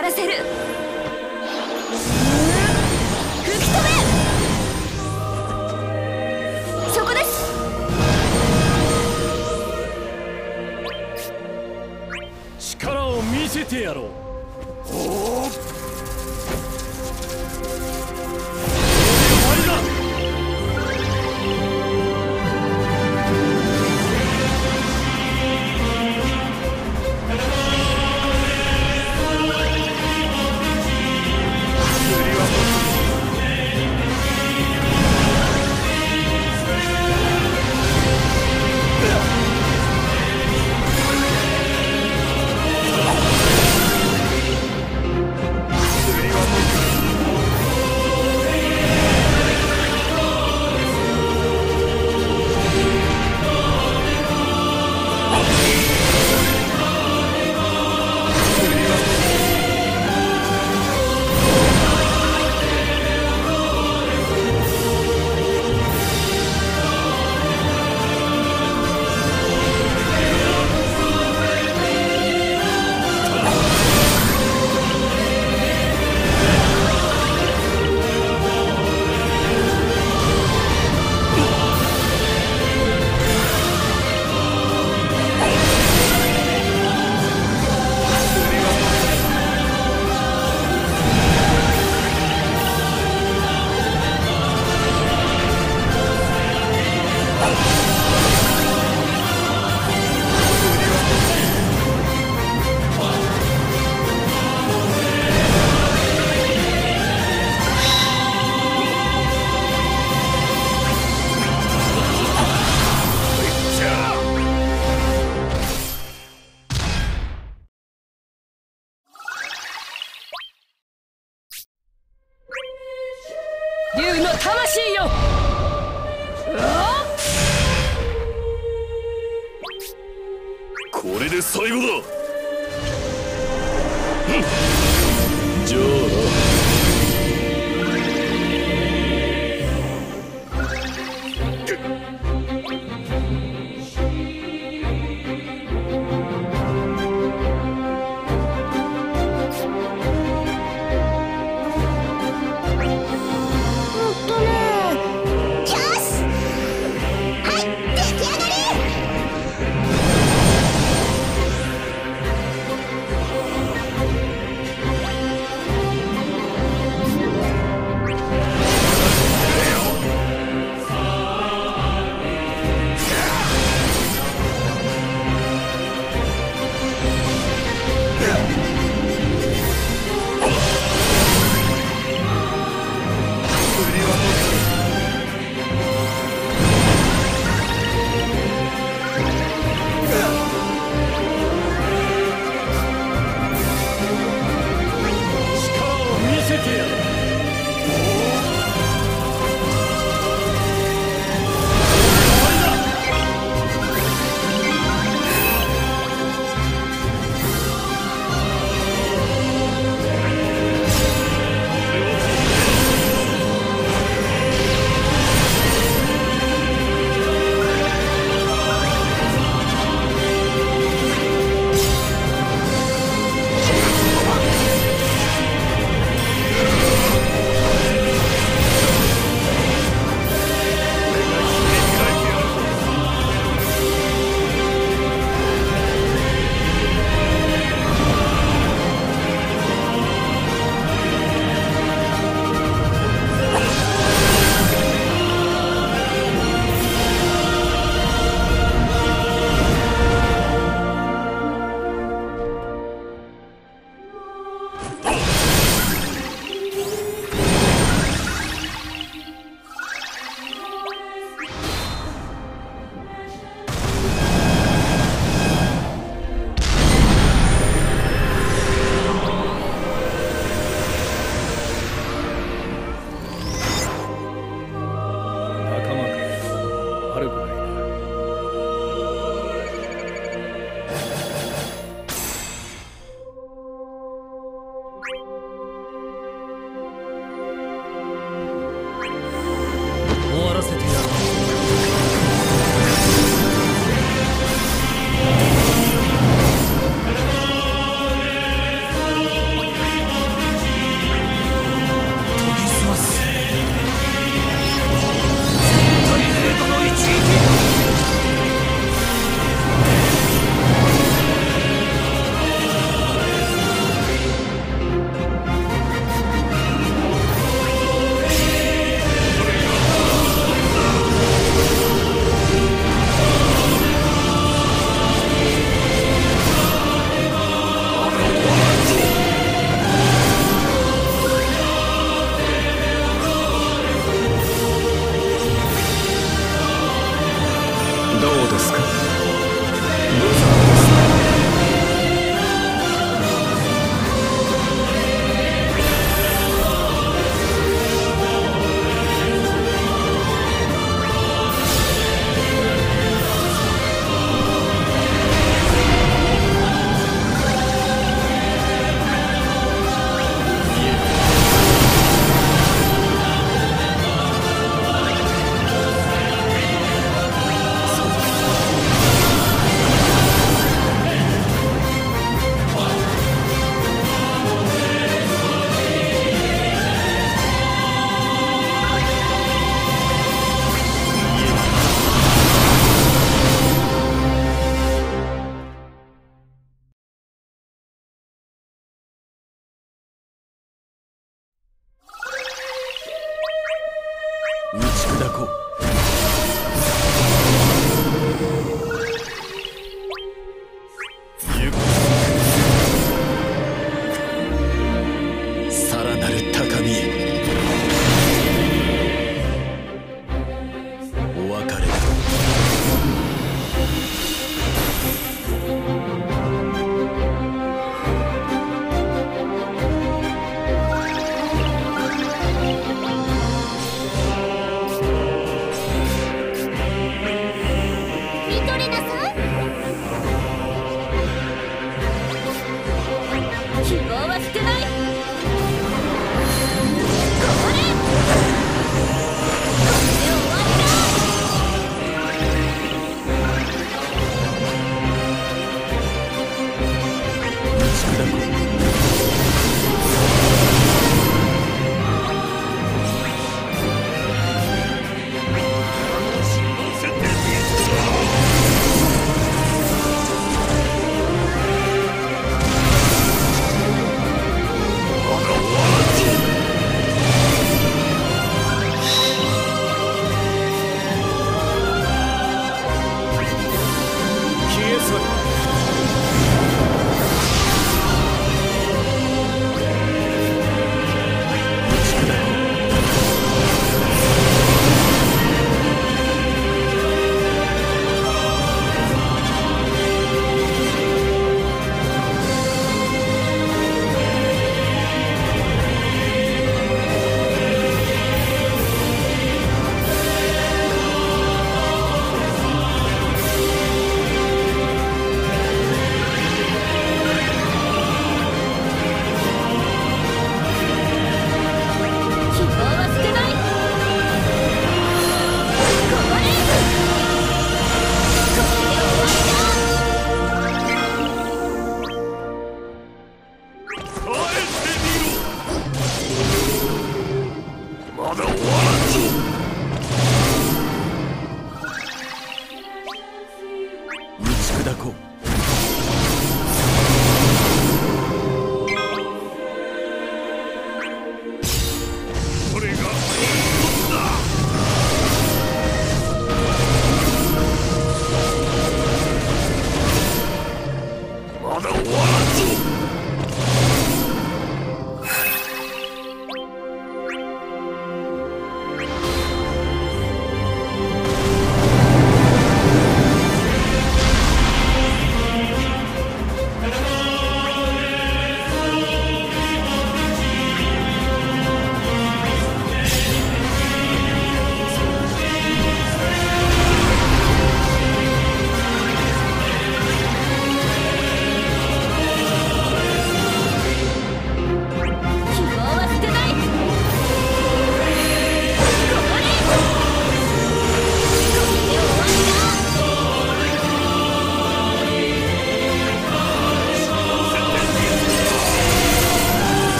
わらせる。吹き止めそこです。力を見せてやろう。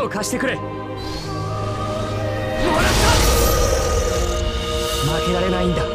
力を貸してくれ。もらった負けられないんだ。